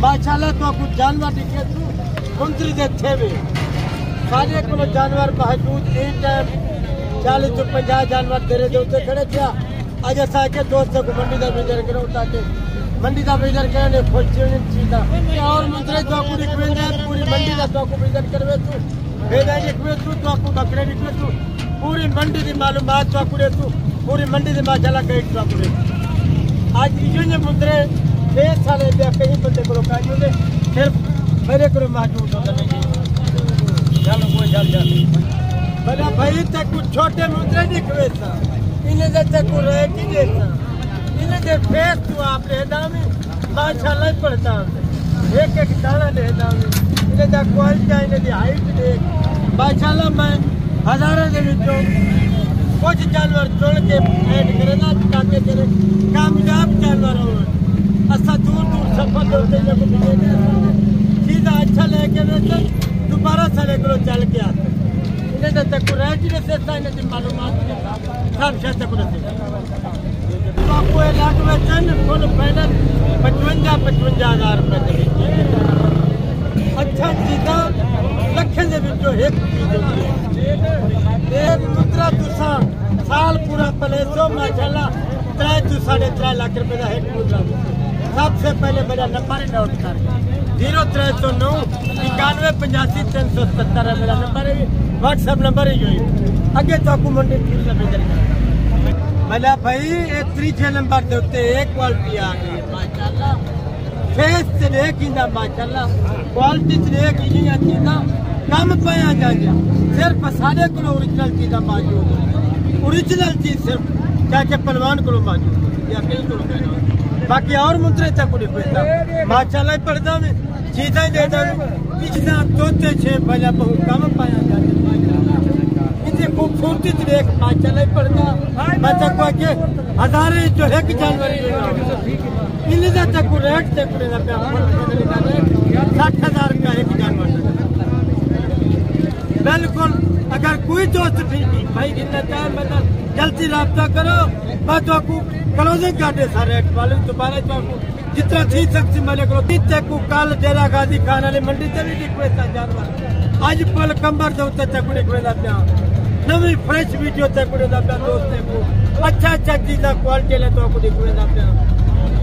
माशाल्लाह तो कुछ जानवर दिखे तू कुंतरी दे थे सारे को जानवर महजूद एक टाइम चालीस तो पंजाह जानवर तेरे दे उत्ते खड़े थे अज असा के दोस्त को मंडी दा विजर करो ताकि मंडी दा विजर करने खुश चीजा और मंत्री तो को रिकमेंड पूरी मंडी दा तो को विजर करवे तू भेजा निकवे तू तो को बकरे निकवे तू पूरी मंडी दी मालूमात तो को पूरी मंडी दी माशाल्लाह गाइड तो को आज इजने मुद्रे छह साल बिया कहीं बंदे को होते सिर्फ़ मेरे को महजूद कोई भाई छोटे मुद्रे निकले था इन्हें दे को की तू आप ले माशाल्लाह पड़ता एक एक दाना ले दामी मैं। हज़ारों विचों कुछ जानवर चुन के ऐड करे ताकि कामयाब जानवर हो। असा दूर दूर सफ़र होते सीधा अच्छा लेके दोबारा सारे को चल के आते। तो पचवंजा पचवंजा हज़ार अच्छा चीज़ा लखें एक साल पूरा पले सो माशाल्लाह त्रै तू साढ़े त्रै लाख रुपए का एक मुद्रा सबसे पहले मेरा नंबर नोट कर ज़ीरो त्रै सौ नौ, इक्यानवे पचासी, तीन सौ सत्तर है मेरा नंबर व्हाट्सएप नंबर ही जो अगे आपको मंडी लगे मैंने भाई ये त्रीजे नंबर के उत्ते एक क्वालिटी आ गई। माशाल्लाह। फेस से देख इंदा माशाल्लाह। क्वालिटी से देख इंदा चीज़ा कम पाया जा गया सिर्फ़ सारे को ओरिजिनल चीज़ा मौजूद ओरिजिनल चीज़ सिर्फ़ क्या पहलवान को मौजूद या कहीं को। बाकी और मुद्रे तक को पैसा माशाल्लाह पड़ता में चीज़ा देता पिछला तोते छे पहले बहुत कम पाया खूबसूरती देख, माशाल्लाह पड़ता बच्चा को के हजारे जो है कि जानवर इन्हें तक रेट तक को साठ हज़ार एक जानवर। बिल्कुल, अगर कोई दोस्त भी भाई गिनना चाहे मतलब जल्दी रब्ता करो। मैं तो आपको क्लोजिंग कर दे सारे वाले दोबारा तो आपको जितना थी सकती मैंने करो तीते को कल डेरा गादी खान वाले मंडी से भी निकले जानवर। आज पल कंबर दो तक निकले पिया। नवी फ्रेश वीडियो तक पिया दोस्ते को। अच्छा अच्छा चीजा क्वालिटी ले तो निकले पिया।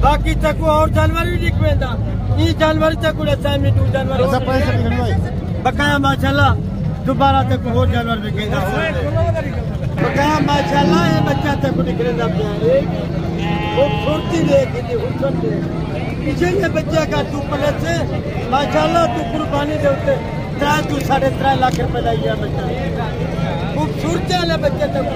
बाकी तक और जानवर भी निकलेंदा ये जानवर तक सामी टू जानवर बकाया माशाल्लाह दोबारा तक और जानवर बिकेगा बकाया माशाल्लाह ये बच्चा तक निकलेगा खूबसूरती देख इतनी खूबसूरती पीछे के बच्चे का तू पले से माशाल्लाह तू कुर्बानी दे उते त्रै तू साढ़े त्रै लाख रुपए लाई है बच्चा। खूबसूरती वाले बच्चे तक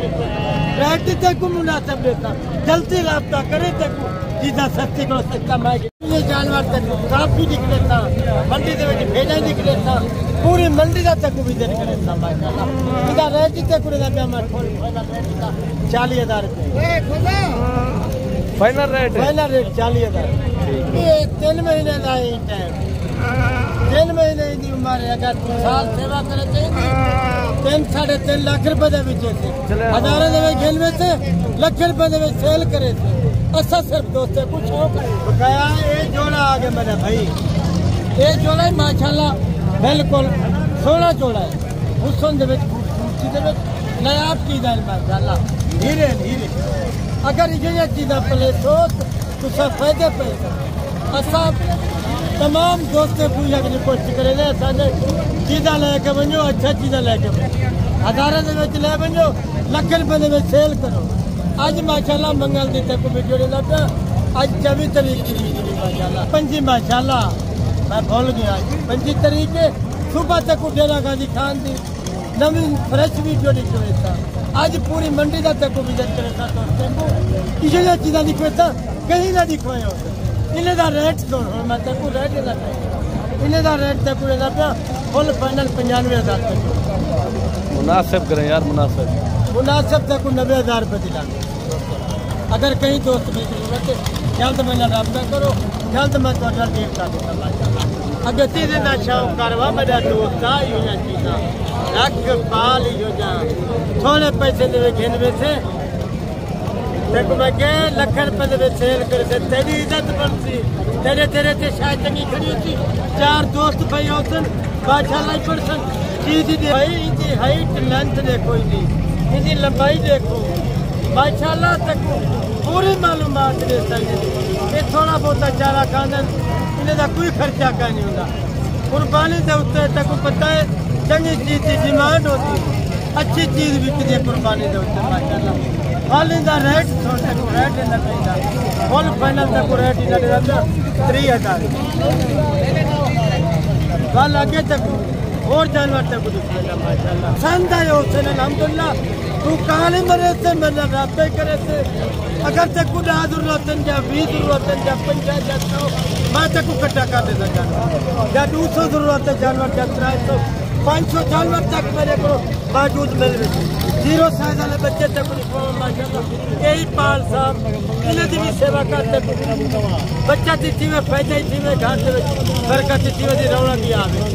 रेट तक मुनासिब देता। जल्दी रब्ता करे तक चीजा सस्ती को सस्ता मांगे ये जानवर तक काफी निकले था मंडी ਦੇ ਵਿੱਚ ਭੇਜਾ ਨਿਕਲੇ था पूरी मंडी ਦਾ ਤੱਕ ਵਿਜ਼ਿਟ ਕਰੇ था ਮਾਸ਼ਾਅੱਲਾ ਇਹਦਾ ਰੇਟ ਤੇ ਕੁੜੇ ਦਾ ਪਿਆ ਮੈਂ 40000 ਰੁਪਏ फाइनल रेट है ਪਹਿਲਾ ਰੇਟ 40000 ਇਹ 3 ਮਹੀਨੇ ਦਾ ਹੀ ਟਾਈਮ 3 ਮਹੀਨੇ ਦੀ ਉਮਰ ਹੈ ਅਗਰ ਤੂੰ ਸਾਲ ਸੇਵਾ ਕਰੇ ਤੇ ਤਿੰਨ ਸਾਢੇ ਤਿੰਨ ਲੱਖ ਰੁਪਏ ਦੇ ਵਿੱਚ ਸੀ ਹਜ਼ਾਰਾਂ ਦੇ ਵਿੱਚ ਖੇਲ ਵਿੱਚ ਲੱਖ ਰੁਪਏ ਦੇ ਵਿੱਚ अच्छा सिर्फ़ दोस्त है कुछ बकाया तो ये जोड़ा आ गया मेरा भाई। ये जोड़ा है माशाल्लाह बिल्कुल सोलह जोड़ा है। हुसन दे खूबसूरती दे विच चीज़ है माशाल्लाह। हीरे हीरे अगर ये चीज़ा पले सो तुस तो फ़ायदे पे असा तमाम दोस्त पूजा की कोशिश करेंगे चीज़ा लेके वञो अच्छा चीज़ा लेके वञो हज़ारे जे विच ले वञो लख सेल करो। अज माशाल्लाह मंगल दी तक वीडियो ॾिना पिया अज चौबीस तारीख की माशाल्लाह। पंजी माशाल्लाह। मैं भूल गया। पंजी तारीख सुबह तक डेरा गाजी खान दी। नवी फ्रेश वीडियो निकले था आज पूरी मंडी का तक विजन करे था दोस्तों को इसे चीज़ा दिखवे था कहीं ना हो। इन्हें दा रेट दो मैं तक रेट ना इन्हें दा रेट तक ना पिया फुल फाइनल पंजानवे हज़ार तक। मुनासिब करें यार मुनासिब। मुनासिब तक नब्बे हज़ार रुपये दिला अगर कहीं दोस्त की ज़रूरत जल्द मेरे रबा करो, जल्द मैं तो देवता दे अगती दिन शौक करवा, मेरा दोस्त योजना चीजा। रख पाल योजना थोड़े पैसे देवे घेन से। लख रुपए सेल से तेरी इज़्ज़त बनसी तेरे तेरे से शायद चंगी खड़ी होती। चार दोस्त भाई होसन बादशाह लाई पर्सन चीज़ भाई हाइट लेंथ देखो इनकी लंबाई देखो। माशाला तक पूरी मालूम दे ये थोड़ा बहुत तो चारा खाने, इन्हें तो कोई खर्चा का नहीं होता। कुर्बानी के उत्ते तक पता है चंगी चीज़ की डिमांड होती है। अच्छी चीज़ बिकती है कुर्बानी के उत्ते माशाला फल का रेट रेट इन्ना पैदा फाइनल तक रेट इन्ना त्री हज़ार। फल आगे तक, और जानवर तक माशाला संद है उसने अलहमदुल्ला। तू कहानी मरे से, मेरे रास्ते करे से। अगर तक को दस ज़रूरत या बीस ज़रूरत या पंचायत या सौ मैं तक को कट्टा कर देता जानवर या दो सौ ज़रूरत है जानवर या त्रै सौ, पाँच सौ जानवर तक मेरे को मौजूद मिल रही ज़ीरो साइज़ वाले बच्चे तक यही पाल साहब, इन्हें भी सेवा करते बच्चा तिथि में पैदा थी में घर बरकत तिथि में रौनक ही आवे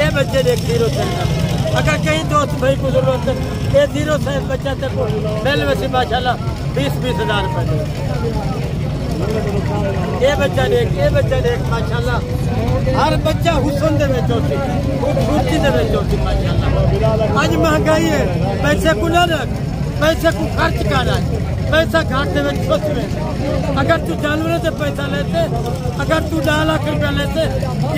ये बच्चे देख ज़ीरो साइज़ अगर कहीं तो दोस्त भाई को ज़रूरत है। ये ज़ीरो से बच्चा तक को रेलवे माशाला बीस बीस हज़ार रुपये ये बच्चा ने ये बच्चा ने माशाला हर बच्चा हुसन दे होती खूबसूरती दे होती माशाला आज महँगाई है। पैसे को ना रख, पैसे को खर्च कर पैसा घाट दे सोच में। अगर तू जानवरों से पैसा लेते, अगर तू ढाई लाख रुपया लेते,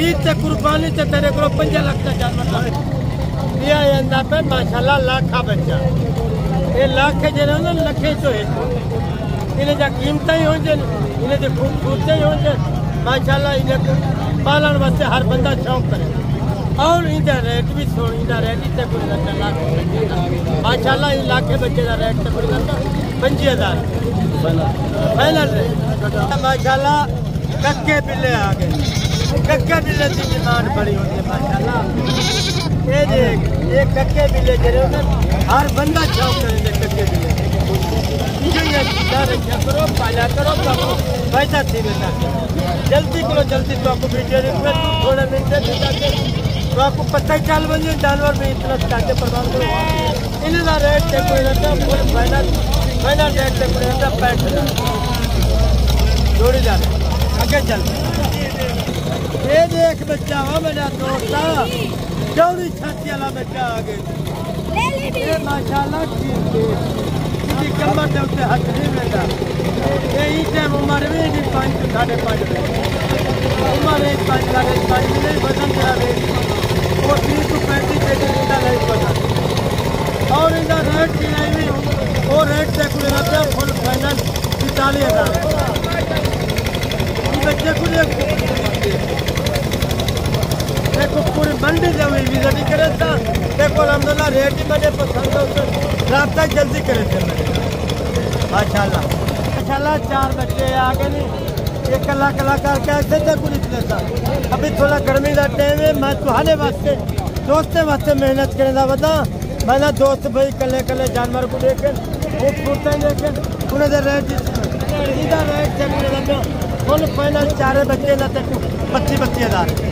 ईद से कुर्बानी से तेरे को पंजा लाख तक जानवर दिया ਜਾਂਦਾ पे माशाल्लाह लाखा तो है इन्हें जा कीमत ही हो जाए इन्हें जो खूबसूरती ही हो जाए माशाल्लाह इन्हें को पालन वास्ते हर बंदा शौक करे और इनका रेट भी सुन इनका रेट इतने कोई लगता लाख माशाल्लाह इन लाख के बच्चे का रेट तो कोई लगता पंजी हज़ार फाइनल माशाल्लाह कक्के बिल्ले आ गए कक्के बिल्ले की डिमांड बड़ी होती है माशाल्लाह ये देख ये कक्के बिल्ले जरे ना, हर बंदा शौक करे कक्के बिल्ले। करो, पाला करो पैसा थी बेटा। जल्दी करो, जल्दी तो आपको वीडियो थोड़े मिनट देता तो आपको पता ही चल बन जानवर में इतना ताजे प्रदान करो। इनका रेट कोई रहता फुल फाइनल फाइनल रेट कोई रहता, पैंठ हज़ार। जोड़ी जा आगे चल। ये देख बच्चा, हो मेरा दोस्त। चौड़ी छाती वाला बच्चा आ गए ये माशाल्लाह ठीक है। की कमर के उत्ते हथ नहीं मिलता। यही टाइम उम्र भी नहीं पाँच साढ़े पाँच उम्र एक पाँच साढ़े पाँच नहीं वज़न तेरा रेट वो तीस सौ पैंतीस से इनका नहीं पता और इनका रेट की नहीं भी वो रेट से कुछ रहते हैं फुल फाइनल पैंतालीस हज़ार। बच्चे को देखो मंडी जब विज़िट करे देखो, अलहमदुल्ला, रेट ही मैंने पसंद है जल्दी करे थे मैंने। माशाल्लाह। माशाल्लाह, चार बच्चे आ गए नहीं। एक कला कला करके ऐसे थे कुछ इतने साल अभी थोड़ा गर्मी का टाइम है, मैं तुम्हारे वास्ते, दोस्ते वास्ते मेहनत करे था बता। मैंने दोस्त भाई, कले कले जानवर को देखे खूबसूरत देखे, उन्हें रेट सीधा रेट चल। फुल फाइनल चारे बच्चे ना तक पच्चीस पच्चीस हज़ार।